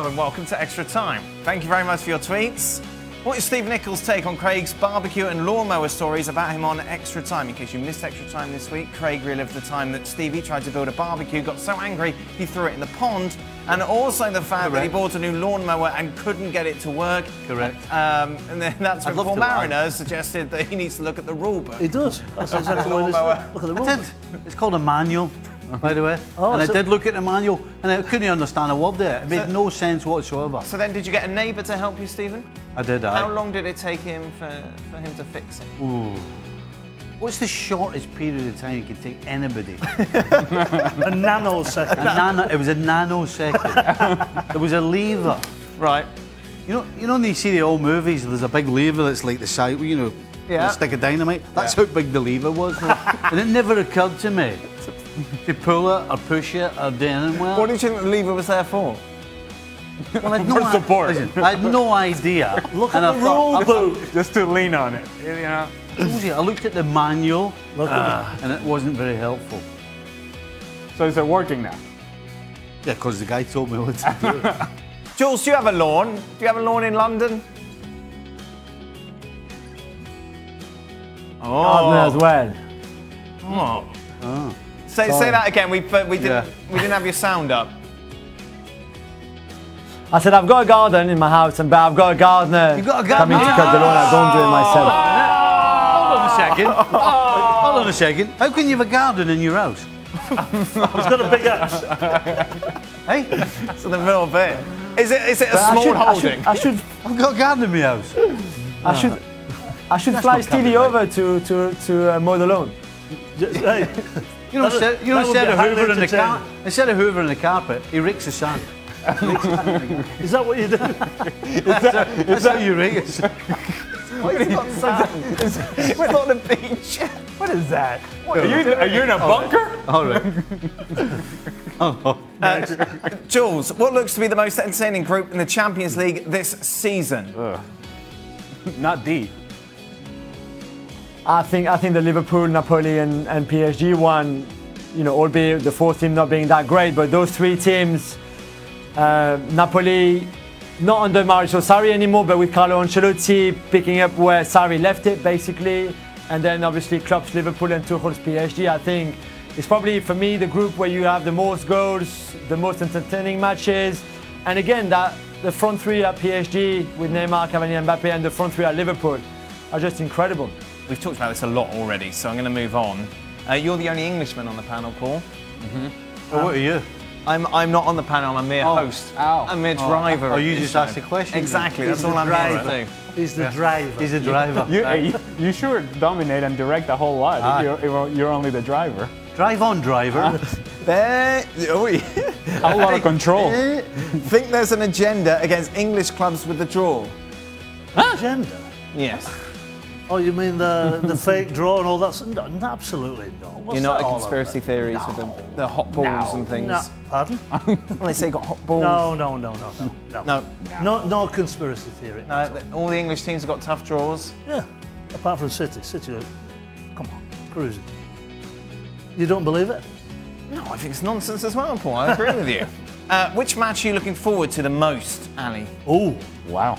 Hello and welcome to Extra Time. Thank you very much for your tweets. What is Steve Nicol's take on Craig's barbecue and lawnmower stories about him on Extra Time? In case you missed Extra Time this week, Craig relived the time that Stevie tried to build a barbecue, got so angry he threw it in the pond, and also the fact that he bought a new lawnmower and couldn't get it to work. Correct. Um, and then that's when Paul to- Mariner suggested that he needs to look at the rule book. He does. That's exactly what it is. Lawnmower. Look at the I rule. did. It's called a manual, by the way. Oh, and I did look at the manual, and I couldn't understand a word there. It made no sense whatsoever. So then, did you get a neighbour to help you, Stephen? I did How long did it take him for, for him to fix it? Ooh. What's the shortest period of time you can take anybody? A nanosecond. a nano, it was a nanosecond. it was a lever. Right. You know, you know when you see the old movies, there's a big lever that's like the side, you know, Yeah. a stick of dynamite. That's how big the lever was. and it never occurred to me to pull it or push it or do anything it. What did you think the lever was there for? Well, I had no For i- support. listen, I had no idea. Look And at I the thought- rule book. Just to lean on it, you know. I you, I looked at the manual Look at uh, and it wasn't very helpful. So is it working now? Yeah, because the guy told me what to do. Jules, do you have a lawn? Do you have a lawn in London? Oh. Partner as well. Oh. oh. oh. Say, say that again. We, we, didn't, Yeah. we didn't have your sound up. I said I've got a garden in my house, and but I've got a gardener You've got a gardener? coming to cut the lawn. I don't do it myself. Hold on a second. Hold on a second. How can you have a garden in your house? He's got a big axe. Hey, It's in the middle bit. Is it, is it a But I small I holding? should, I should, I've got a garden in my house. I should, I should fly Stevie over to to to uh, mow the lawn. Just- hey, You know, That would- instead, you know, instead of highly hoovering the car, instead of hoovering the carpet, he rakes the sand. is that what you do? That's how you rake it. it's not on the beach. What is that? Are you, are you in a bunker? All right. Uh, Jules, what looks to be the most entertaining group in the Champions League this season? Not D. I think I think the Liverpool, Napoli, and, and PSG one, you know, albeit the fourth team not being that great, but those three teams, uh, Napoli, not under Maurizio Sarri anymore, but with Carlo Ancelotti picking up where Sarri left it, basically, and then obviously Klopp's Liverpool and Tuchel's PSG. I think it's probably for me the group where you have the most goals, the most entertaining matches, and again that the front three at PSG with Neymar, Cavani, and Mbappe, and the front three at Liverpool are just incredible. We've talked about this a lot already, so I'm going to move on. Uh, you're the only Englishman on the panel, Paul. Well, what are you? I'm, I'm not on the panel, I'm a mere Oh. host. Ow. I'm a mere driver. Oh, you just show. asked the question. Exactly, He's that's all I'm here to do. He's the driver. He's the driver. You, you, you sure dominate and direct a whole lot. Ah. You're, you're- you're only the driver. Drive on, driver. There, oh, yeah. A lot of control. Think there's an agenda against English clubs with the draw? Agenda. Yes. Oh, you mean the the fake draw and all that? No, absolutely not. What's You're not a conspiracy theories with the, the hot balls and things. No, pardon? Well, they say got hot balls. No, no, no, no, no, no. No. No, no conspiracy theory. No, th- all the English teams have got tough draws. Yeah, apart from City. City, come on, cruising. You don't believe it? No, I think it's nonsense as well, Paul. I agree with you. Uh, which match are you looking forward to the most, Ali? Oh, Wow.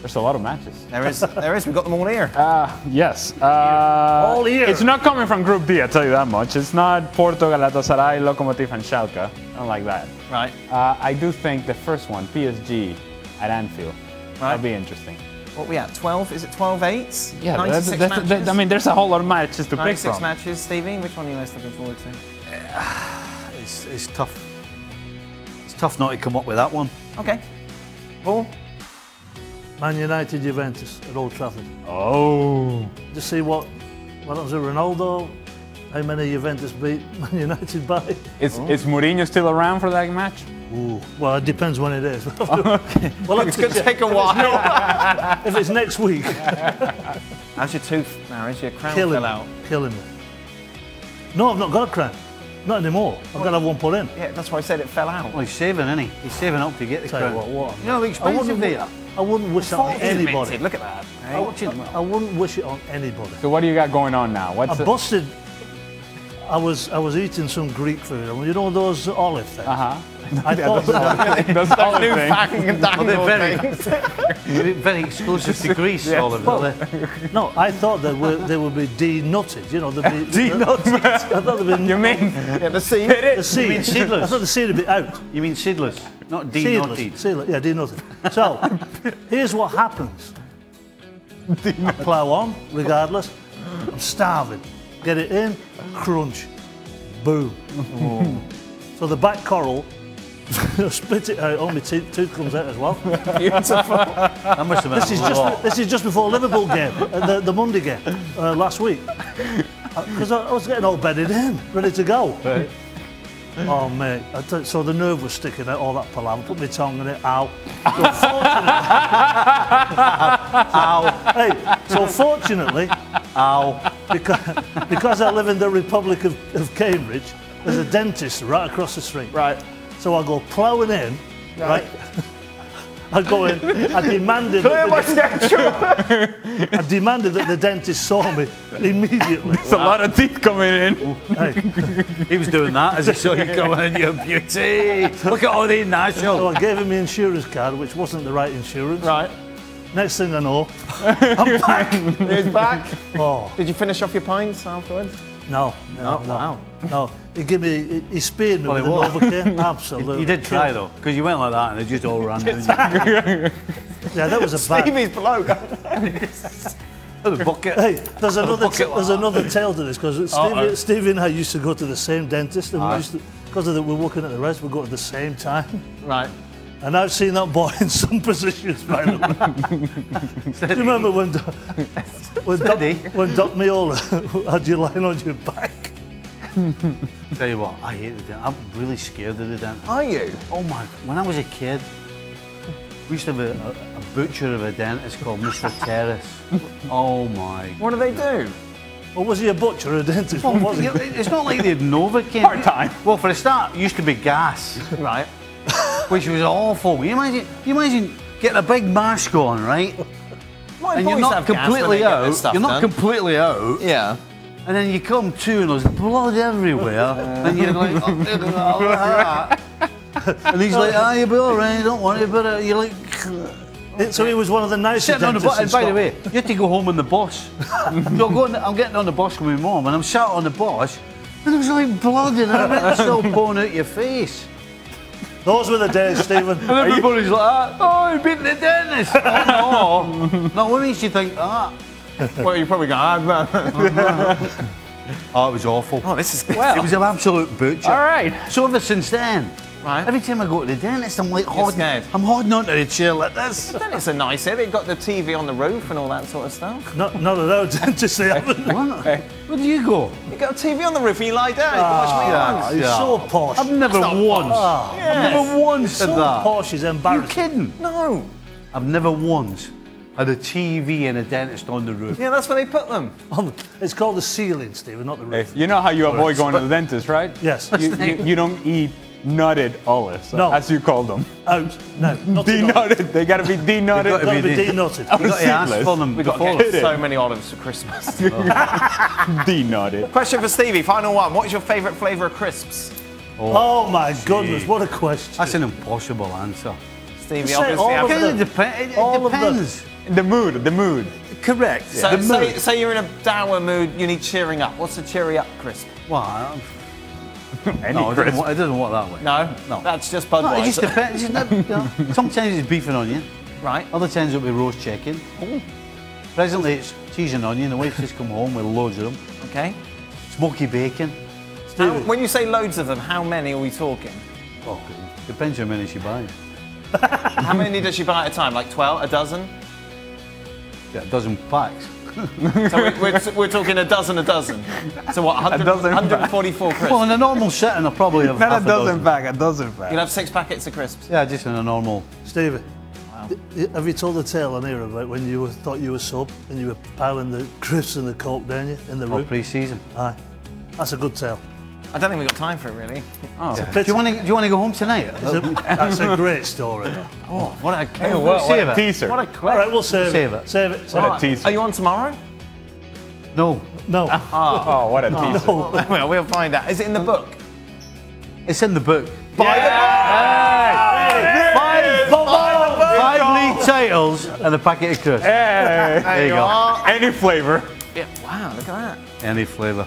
There's a lot of matches. There is, there is. We've got them all here. Uh, yes. Uh, All here. It's not coming from Group D, I tell you that much. It's not Porto, Galatasaray, Lokomotiv, and Schalke. Not like that. Right. Uh, I do think the first one, PSG at Anfield, Right. that'll be interesting. What are we at? 12? Is it 12 8? Yeah, 96 that- that- that- I mean, there's a whole lot of matches to pick from. 96 matches, Stevie. Which one are you most looking forward to? It's, it's tough. It's tough not to come up with that one. Okay. Paul? Man United, Juventus at Old Trafford. Oh. Just see what what happens with Ronaldo. How many Juventus beat Man United by? Is, is Mourinho still around for that match? Ooh, well, it depends when it is. well, It's going to take a while. if it's next week, How's your tooth now? Is your crown killing fell me, out? killing me. No, I've not got a crown. Not anymore. I've got to have one put in. Yeah, that's why I said it fell out. Well, he's saving, isn't he? He's saving up to get the Tell crown. what, what? You know how I expensive wouldn't, they are? I wouldn't wish that on anybody. admitted. Look at that. I, wouldn't- I wouldn't wish it on anybody. So what do you got going on now? What's I the- busted. I was I was eating some Greek food, and you know those olive things. Uh-huh. I thought that, That's not New thing. fang and dangle they're very- Very exclusive to Greece, Oliver. well, no, I thought they, were, they would be denutted. You know, they'd be Denutted? I thought they'd be. You mean? Yeah, the seed. the seed. You mean seedless? I thought the seed would be out. You mean seedless, not Seedless. denotted. Seedless. Yeah, denutted. So, here's what happens. I plough on, regardless. I'm starving. Get it in, crunch, boom. Oh. So the back coral, spit it out. Oh, my teeth, tooth comes out as well. That must have This is just this is just before Liverpool game, uh, the, the Monday game uh, last week. Because I, I was getting all bedded in, ready to go. Right. Oh mate, I so the nerve was sticking out, all that palaver. Put my tongue in it, ow. So fortunately, ow. Hey, so fortunately, Ow. because, because I live in the Republic of, of Cambridge, there's a dentist right across the street. Right. So I go ploughing in, right? I go in, I demanded that the, I demanded that the dentist saw me immediately. It's a lot of teeth coming in. Hey, He was doing that as he saw you coming in, your beauty. Look at all these nice. so. I gave him my insurance card, which wasn't the right insurance. Right. Next thing I know, I'm back. He's back. Oh, Did you finish off your pints afterwards? No, no, no. wow. No, he gave me, he, he speared me Well, with he an was. Absolutely. You did try though, because you went like that and it just all ran down Yeah, that was a bad. Stevie's bloke. the bucket. Hey, there's another bucket there's another tale to this because Uh-oh. Stevie, Stevie and I used to go to the same dentist and we Aye. used to because of the, we're working at the rest we go at the same time. right. And I've seen that boy in some positions, by the way. Do you remember when, Do- when, Doc, when Doc Miola had you lying on your back? Tell you what, I hate the dent. I'm really scared of the dent. Are you? Oh my, when I was a kid, we used to have a, a, a butcher of a dentist called Mr. Terrace. Oh my. What do they do? Or was he a butcher or a dentist? What was he? It's not like they had Novocaine. Part time. Well, for a start, it used to be gas, Right. Which was awful. You imagine, you imagine getting a big mask on, right? And you're not have gas when completely out. You're not done. completely out. Yeah. And then you come to and there's blood everywhere, and you're like, oh, look at that. and he's like, ah, you'll be all right, don't worry about it. You're like, So he was one of the nicest sitting on the bus. And by the way, you have to go home on the bus. so I'm, going, I'm getting on the bus with my mom, and I'm sat on the bus, and there's like blood and everything still pouring out your face. Those were the days, Stephen. And everybody's like, ah, oh, you've been to the dentist. oh, no. no, what makes you think that? Well, you're probably going, ah, no. Oh, it was awful. Oh, this is It was an absolute butcher. All right. So ever since then, Right. every time I go to the dentist, I'm like holding, scared. I'm holding onto the chair like this. Then it's a nice here. They've got the TV on the roof and all that sort of stuff. Not, not at our dentist, they haven't. What? Where do you go? You got a TV on the roof and you lie down. You can watch Ah, reruns. he's Yeah. so posh. I've never once, I've never once said so that. posh, he's Are you embarrassing. kidding? No. I've never once had a TV and a dentist on the roof. Yeah, that's where they put them. It's called the ceiling, Stephen, not the roof. You know how you avoid going to the dentist, right? Yes. You, you, you don't eat nutted olives, No. as you call them. Out. No, not. Denutted. They gotta be denutted. gotta Got to be Be denutted. You got to ask seedless. for them We got to get so many olives for Christmas. denutted. Question for Stevie, final one. What is your favourite flavour of crisps? Oh, oh my goodness, what a question. That's an impossible answer. Stevie, Say obviously. all have- of It them. It, it All of them. The mood, the mood. Correct. So, the say, mood. say you're in a dour mood, you need cheering up. What's a cheery up crisp? Well, I'm- Any no, it doesn't, wo- it doesn't work that way. No, No. That's just No, it just depends. You know, sometimes it's beef and onion. right. Other times it'll be roast chicken. Presently it's cheese and onion. The wife's just come home with loads of them. Okay. Smoky bacon. How, when you say loads of them, how many are we talking? Oh, depends how many she buys. How many does she buy at a time? Like 12? A dozen? Yeah, a dozen packs. So we- we're, we're talking a dozen a dozen. So what, 100, dozen 144 crisps? Well, in a normal setting, I'll probably have Not half a dozen dozen. pack, a dozen pack. You'll have six packets of crisps. Yeah, just in a normal. Stevie, d- have you told the tale on here about when you were, thought you were sub and you were piling the crisps and the coke down you in the Or room? pre-season. Aye. That's a good tale. I don't think we've got time for it, really. Oh. Do you want to? Do you want to go home tonight? That's a great story. Oh, what a Hey, what, what save a it. teaser. What a All clip. right, we'll save, Save it. it. Save it. Save What a it. teaser. Are you on tomorrow? No, No. Ah, oh, what a teaser. no. well, we'll find out. Is it in the book? it's in the book. Five, five league titles and a packet of crisps. Hey, There you go. any flavor. Yeah, Wow, look at that. Any flavour.